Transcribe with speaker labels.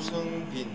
Speaker 1: 生品